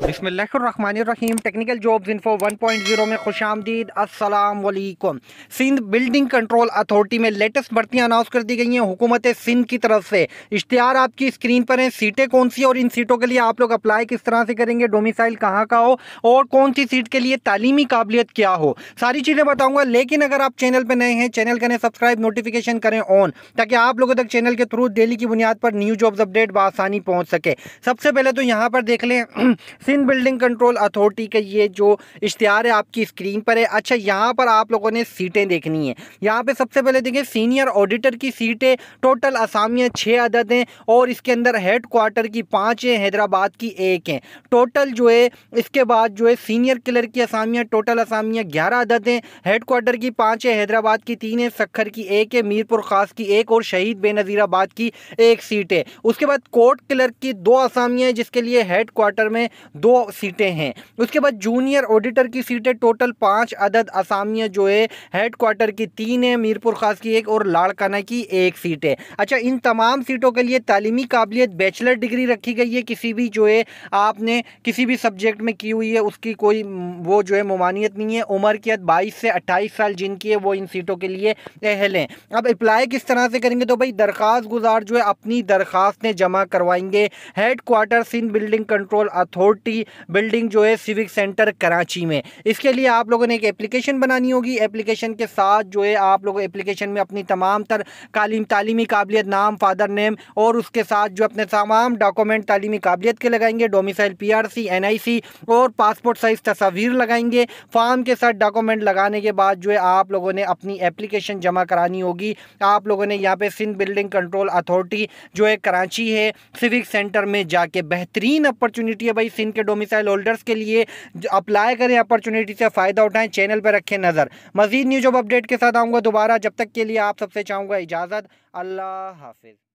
बिस्मिल्लाहिर्रहमानिर्रहीम। Technical jobs info 1.0 में खुश आमदीद अस्सलाम वालेकुम सिंध बिल्डिंग कंट्रोल अथॉरिटी में लेटेस्ट भर्तियाँ अनाउंस कर दी गई हैं हुकूमत सिंध की तरफ़ से। इश्तहार आपकी स्क्रीन पर हैं। सीटें कौन सी और इन सीटों के लिए आप लोग अप्लाई किस तरह से करेंगे? डोमिसाइल कहाँ का हो? और कौन सी सीट के लिए तालीमी काबिलियत क्या हो? सारी चीज़ें बताऊँगा, लेकिन अगर आप चैनल पर नए हैं चैनल करें सब्सक्राइब नोटिफिकेशन करें ऑन ताकि आप लोगों तक चैनल के थ्रू डेली की बुनियाद पर न्यू जॉब्स अपडेट बसानी पहुँच सके। सबसे पहले तो यहाँ पर देख लें सिंध बिल्डिंग कंट्रोल अथॉरिटी का ये जो इश्तहार है आपकी स्क्रीन पर है। अच्छा यहाँ पर आप लोगों ने सीटें देखनी है। यहाँ पे सबसे पहले देखें सीनियर ऑडिटर की सीटें टोटल असामियाँ छः अदद हैं और इसके अंदर हेड क्वार्टर की पाँच हैं, हैदराबाद की एक हैं। टोटल जो है, इसके बाद जो है सीनियर क्लर की असामियाँ टोटल असामियाँ ग्यारह अदद हैं। हेड क्वार्टर की पाँच है, हैदराबाद की तीन है, सखर की एक है, मीरपुर ख़ास की एक और शहीद बेनज़ीराबाद की एक सीट है। उसके बाद कोर्ट क्लर्क की दो असामियाँ हैं, जिसके लिए हेड क्वार्टर में दो सीटें हैं। उसके बाद जूनियर ऑडिटर की सीटें, टोटल पाँच अदद असामियाँ जो है हेड क्वार्टर की तीन है, मीरपुर खास की एक और लाड़काना की एक सीट है। अच्छा इन तमाम सीटों के लिए तालीमी काबिलियत बैचलर डिग्री रखी गई है। किसी भी जो है, आपने किसी भी सब्जेक्ट में की हुई है, उसकी कोई वो जो है, ममानियत नहीं है। उम्र की बाईस से अट्ठाईस साल जिनकी है, वो इन सीटों के लिए अहल हैं। अब अप्लाई किस तरह से करेंगे? तो भाई दरख्वास्त गुजार जो है, अपनी दरख्वास्तें जमा करवाएँगे। Headquarter Sindh building control authority building जो है सिविक सेंटर कराची में। इसके लिए आप लोगों ने एक एप्लीकेशन बनानी होगी। एप्लीकेशन के साथ जो है आप लोग एप्लीकेशन में अपनी तमाम तर कालीम तालीमी काबिलियत, नाम, फादर नेम और उसके साथ जो अपने तमाम डॉक्यूमेंट तालीमी काबिलियत के लगाएँगे। Domicile P R C N I C और पासपोर्ट साइज़ तस्वीर लगाएँगे। फॉर्म के साथ डॉक्यूमेंट लगाने के बाद जो है आप लोगों ने अपनी एप्लीकेशन जमा करानी होगी। आप लोगों ने यहाँ पे सिंध बिल्डिंग कंट्रोल अथॉरिटी जो है कराची है, सिविक सेंटर में जाके। बेहतरीन अपॉर्चुनिटी है भाई सिंध के डोमिसाइल होल्डर्स के लिए अप्लाई करें अपॉर्चुनिटी से फ़ायदा उठाएँ चैनल पर रखें नज़र। मज़ीद न्यूज़ अपडेट के साथ आऊँगा दोबारा, जब तक के लिए आप सबसे चाहूँगा इजाज़त। अल्लाह हाफिज़।